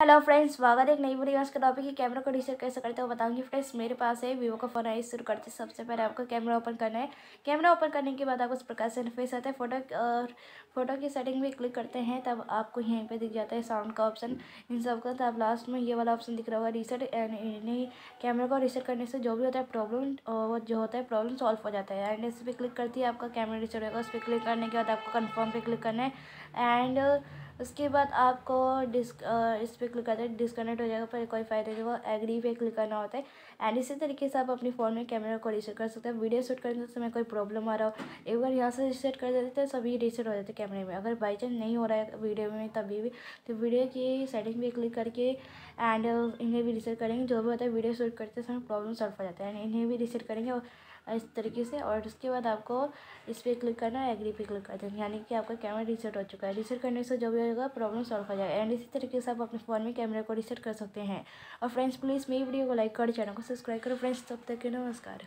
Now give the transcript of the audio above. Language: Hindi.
हेलो फ्रेंड्स स्वागत है एक नई वीडियो का टॉपिक है कैमरा को रिसेट कैसे करते हो बताऊँगी। फ्रेंड्स मेरे पास है वीवो का फ़ोन है शुरू करते सबसे पहले आपको कैमरा ओपन करना है। कैमरा ओपन करने के बाद आपको इस प्रकार से फेस आता है। फ़ोटो और फ़ोटो की सेटिंग में क्लिक करते हैं, तब आपको यहीं पे दिख जाता है साउंड का ऑप्शन इन सब का, तब लास्ट में ये वाला ऑप्शन दिख रहा होगा रीसेट एंड कैमरा को रीसेट करने से जो भी होता है प्रॉब्लम जो होता है प्रॉब्लम सॉल्व हो जाता है। एंड इस पर क्लिक करती है, आपका कैमरा रिसेट होगा। उस पर क्लिक करने के बाद आपको कन्फर्म पे क्लिक करना है। एंड उसके बाद आपको डिस्क इस पर क्लिक करते हैं डिस्कनेक्ट हो जाएगा पर कोई फ़ायदा नहीं वो एग्री पे क्लिक करना होता है। एंड इसी तरीके से आप अपने फ़ोन में कैमरा को रीसेट कर सकते हैं। वीडियो शूट करने समय कोई प्रॉब्लम आ रहा हो, एक बार यहाँ से रीसेट कर देते हैं, सभी रीसेट हो जाते हैं कैमरे में। अगर बाई चांस नहीं हो रहा है वीडियो में, तभी भी तो वीडियो की सेटिंग पे क्लिक करके एंड इन्हें भी रीसेट करेंगे। जो भी होता है वीडियो शूट करते समय प्रॉब्लम सॉल्व हो जाता है। एंड इन्हें भी रीसेट करेंगे और इस तरीके से और उसके बाद आपको इस पर क्लिक करना है एग्री पे क्लिक कर देना यानी कि आपका कैमरा रीसेट हो चुका है। रीसेट करने से जो भी होगा प्रॉब्लम सॉल्व हो जाएगा। एंड इसी तरीके से आप अपने फ़ोन में कैमरे को रीसेट कर सकते हैं। और फ्रेंड्स प्लीज़ मेरी वीडियो को लाइक कर चैनल को सब्सक्राइब करो। फ्रेंड्स तब तक के नमस्कार।